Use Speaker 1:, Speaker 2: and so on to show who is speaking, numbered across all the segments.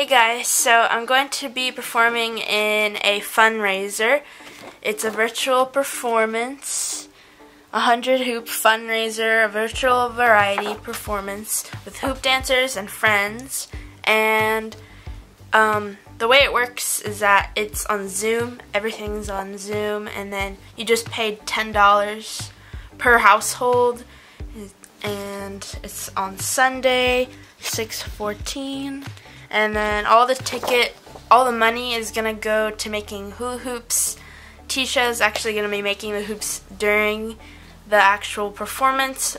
Speaker 1: Hey guys, so I'm going to be performing in a fundraiser. It's a virtual performance, a 100 hoop fundraiser, a virtual variety performance with hoop dancers and friends. And um, the way it works is that it's on Zoom, everything's on Zoom, and then you just paid $10 per household. And it's on Sunday, 614 and then all the ticket, all the money is gonna go to making hula hoops. Tisha is actually gonna be making the hoops during the actual performance.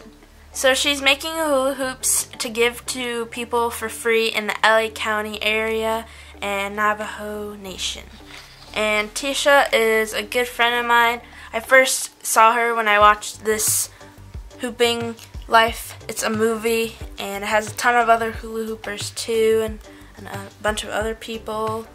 Speaker 1: So she's making hula hoops to give to people for free in the LA County area and Navajo Nation. And Tisha is a good friend of mine. I first saw her when I watched this hooping life. It's a movie and it has a ton of other hula hoopers too and and a bunch of other people.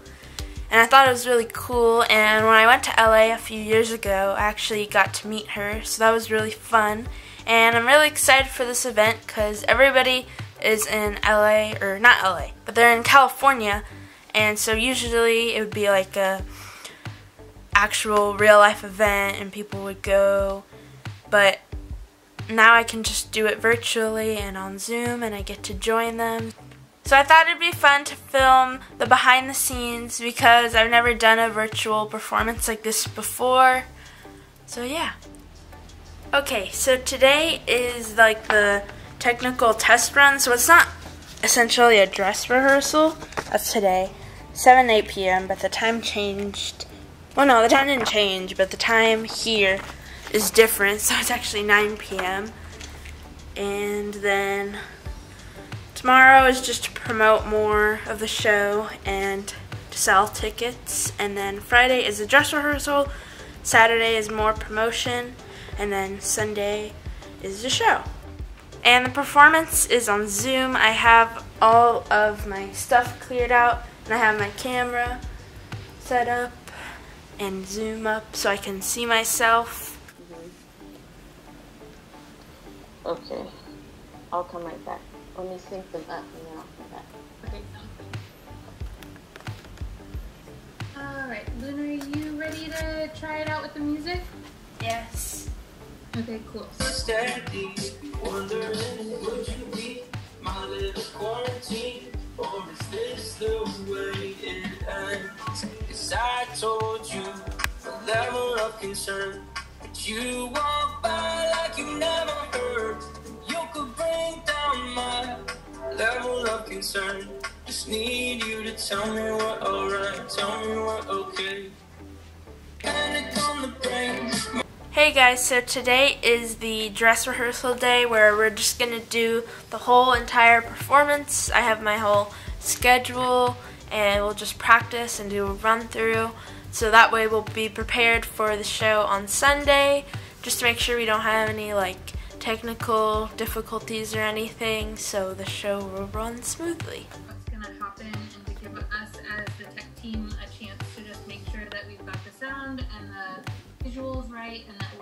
Speaker 1: And I thought it was really cool. And when I went to LA a few years ago, I actually got to meet her. So that was really fun. And I'm really excited for this event because everybody is in LA, or not LA, but they're in California. And so usually it would be like a actual real life event and people would go. But now I can just do it virtually and on Zoom and I get to join them. So I thought it'd be fun to film the behind the scenes because I've never done a virtual performance like this before. So yeah. Okay, so today is like the technical test run. So it's not essentially a dress rehearsal. That's today. 7 8 p.m. but the time changed. Well no, the time didn't change, but the time here is different. So it's actually 9 p.m. And then Tomorrow is just to promote more of the show and to sell tickets. And then Friday is a dress rehearsal. Saturday is more promotion. And then Sunday is the show. And the performance is on Zoom. I have all of my stuff cleared out. And I have my camera set up and zoom up so I can see myself.
Speaker 2: Okay. I'll come right back. Let me sync them up and then I'll come back.
Speaker 3: Okay. Alright, Luna, are you ready to try it out with the music?
Speaker 1: Yes.
Speaker 3: Okay, cool.
Speaker 4: Steady, wondering would you be my little quarantine? Or is this the way it ends? Cause I told you the level of concern But you walk by like you never level of concern. Just need you to tell me we're alright Tell me we're okay.
Speaker 1: Hey guys, so today is the dress rehearsal day where we're just going to do the whole entire performance. I have my whole schedule and we'll just practice and do a run through. So that way we'll be prepared for the show on Sunday. Just to make sure we don't have any like technical difficulties or anything so the show will run smoothly.
Speaker 3: What's going to happen and to give us as the tech team a chance to just make sure that we've got the sound and the visuals right and that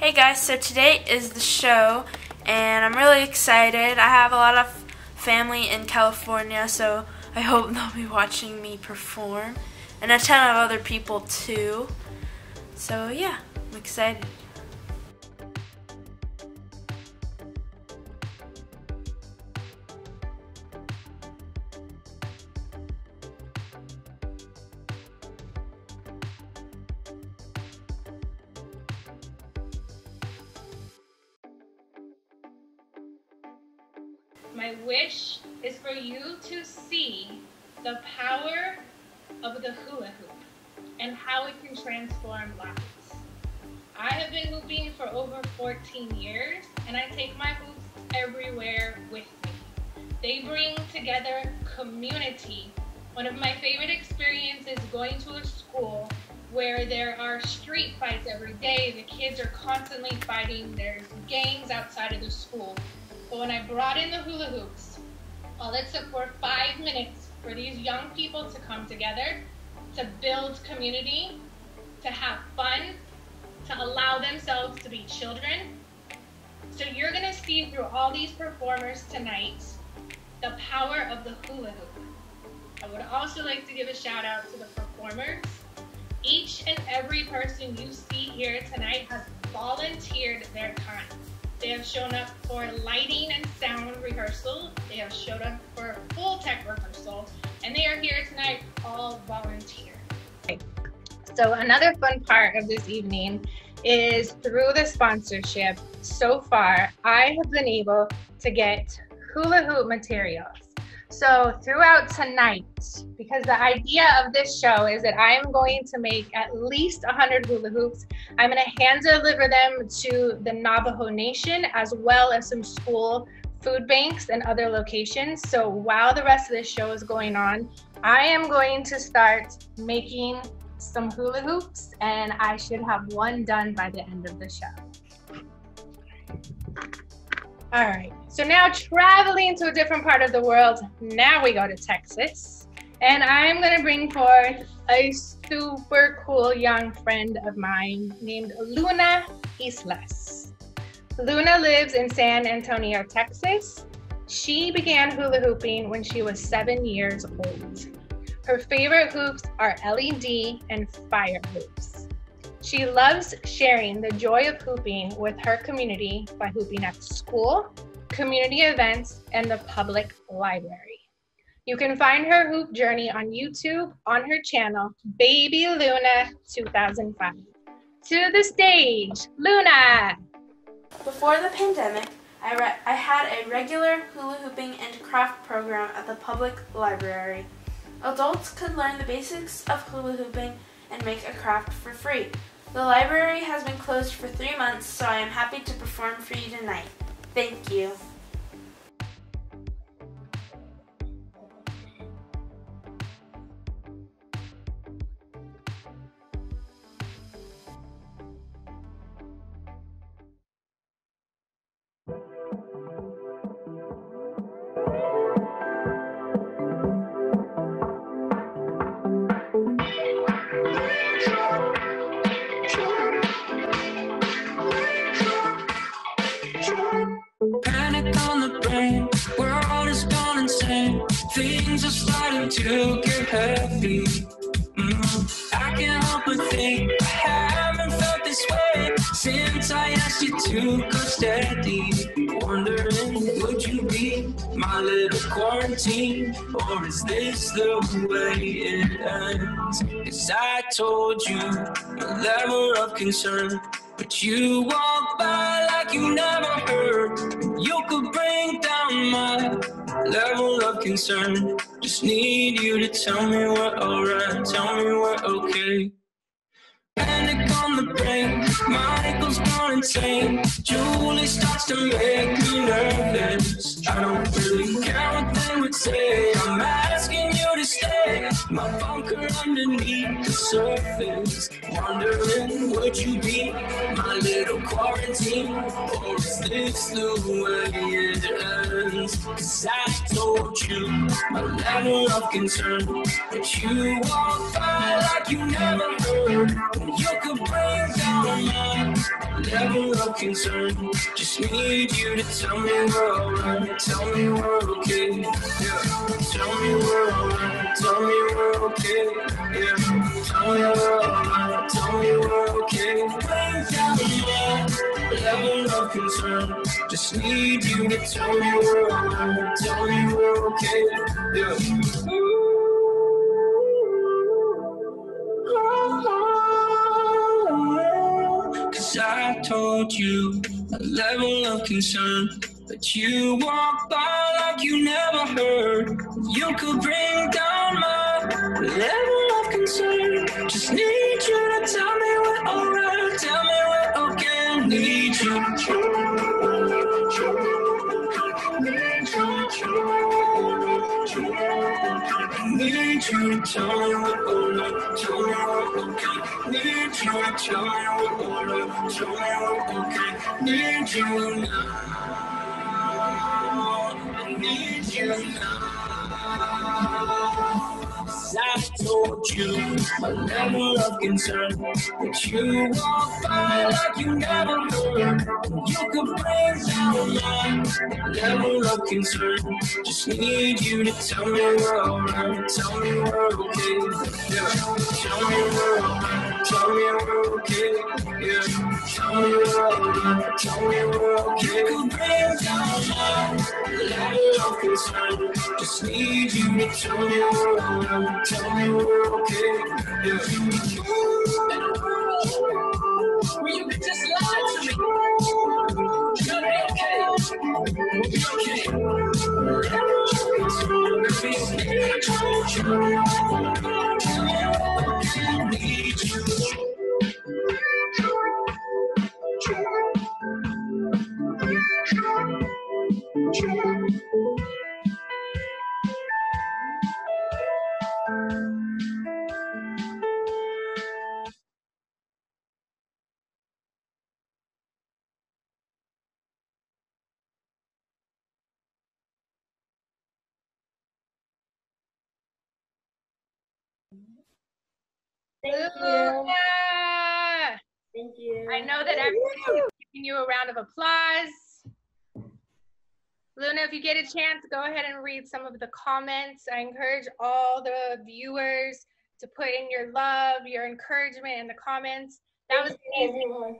Speaker 1: Hey guys, so today is the show and I'm really excited. I have a lot of family in California so I hope they'll be watching me perform and a ton of other people too. So yeah, I'm excited.
Speaker 3: My wish is for you to see the power of the hula hoop and how it can transform lives. I have been hooping for over 14 years and I take my hoops everywhere with me. They bring together community One of my favorite experiences is going to a school where there are street fights every day. The kids are constantly fighting. There's gangs outside of the school. But when I brought in the hula hoops, all it took for five minutes for these young people to come together, to build community, to have fun, to allow themselves to be children. So you're gonna see through all these performers tonight the power of the hula hoop. I would also like to give a shout out to the performers. Each and every person you see here tonight has volunteered their time. They have shown up for lighting and sound rehearsal. They have showed up for full tech rehearsal. And they are here tonight all volunteer. So another fun part of this evening is through the sponsorship, so far, I have been able to get hula hoop materials. So throughout tonight, because the idea of this show is that I am going to make at least 100 hula hoops. I'm going to hand deliver them to the Navajo Nation as well as some school food banks and other locations. So while the rest of this show is going on, I am going to start making some hula hoops and I should have one done by the end of the show. All right, so now traveling to a different part of the world, now we go to Texas. And I'm gonna bring forth a super cool young friend of mine named Luna Islas. Luna lives in San Antonio, Texas. She began hula hooping when she was seven years old. Her favorite hoops are LED and fire hoops. She loves sharing the joy of hooping with her community by hooping at school, community events, and the public library. You can find her hoop journey on YouTube on her channel, Baby Luna 2005. To the stage, Luna!
Speaker 1: Before the pandemic, I, I had a regular hula hooping and craft program at the public library. Adults could learn the basics of hula hooping and make a craft for free. The library has been closed for three months, so I am happy to perform for you tonight. Thank you.
Speaker 4: Starting to get heavy. Mm, I can't help but think I haven't felt this way since I asked you to go steady. Wondering, would you be my little quarantine, or is this the way it ends? As I told you, a level of concern. But you walk by like you never heard. You could bring down my level of concern. Just need you to tell me we're alright, tell me we're okay. Panic on the brain, Michael's gone insane. Julie starts to make me nervous. I don't really care what they would say. I'm asking you to stay. My bunker underneath the surface. Wondering, would you be my little quarantine? Or is this the way it ends? Cause I told you my level of concern. But you walk by like you never. You could bring down my level of concern. Just need you to tell me we're alright. Tell me we're okay. Yeah. Tell me we're alright. Tell me we're okay. Yeah. Tell me we're alright. Tell me we're okay. Bring down my level of concern. Just need you to tell me we're alright. Tell me we're okay. Yeah. Told you a level of concern. But you walk by like you never heard. You could bring down my level of concern. Just need you to tell me we're alright. Tell me we're okay. Need you. Need you we're alright. Tell me we're okay. Need you now. I need you now. I told you a level of concern that you won't find like you never learned. You could bring down my level of concern. Just need you to tell me we're alright. Tell me we're okay. Yeah. Tell me we're alright. Tell me we're okay. Yeah. Tell me we're alright. Tell me we're okay. Could bring down my level of concern. Just need you to tell me we're alright. Tell me we're okay. Yeah. Well, you just lie to me. You'll be okay. We'll be okay. I need you need you.
Speaker 2: Thank you.
Speaker 3: Luna!
Speaker 2: Thank you.
Speaker 3: I know that everybody is giving you a round of applause. Luna, if you get a chance, go ahead and read some of the comments. I encourage all the viewers to put in your love, your encouragement in the comments. That was
Speaker 2: Thank you,
Speaker 3: amazing.
Speaker 2: everyone.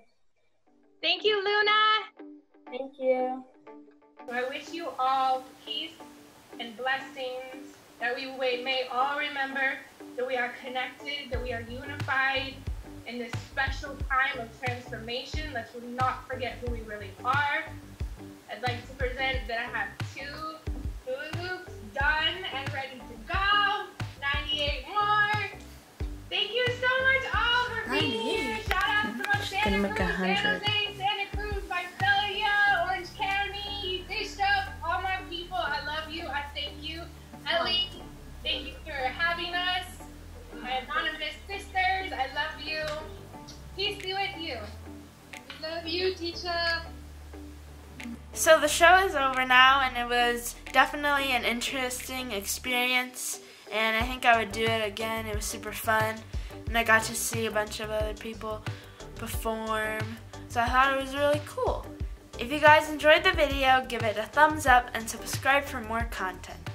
Speaker 3: Thank you, Luna.
Speaker 2: Thank you.
Speaker 3: I wish you all peace and blessings, that we may all remember that we are connected, that we are unified in this special time of transformation. Let's not forget who we really are. I'd like to present that I have two hula hoops done and ready to go. 98 more. Thank you so much all for being here. Shout out to my Santa Cruz, San. Jose, Love you, teacher.
Speaker 1: So the show is over now, and it was definitely an interesting experience. And I think I would do it again. It was super fun, and I got to see a bunch of other people perform. So I thought it was really cool. If you guys enjoyed the video, give it a thumbs up and subscribe for more content.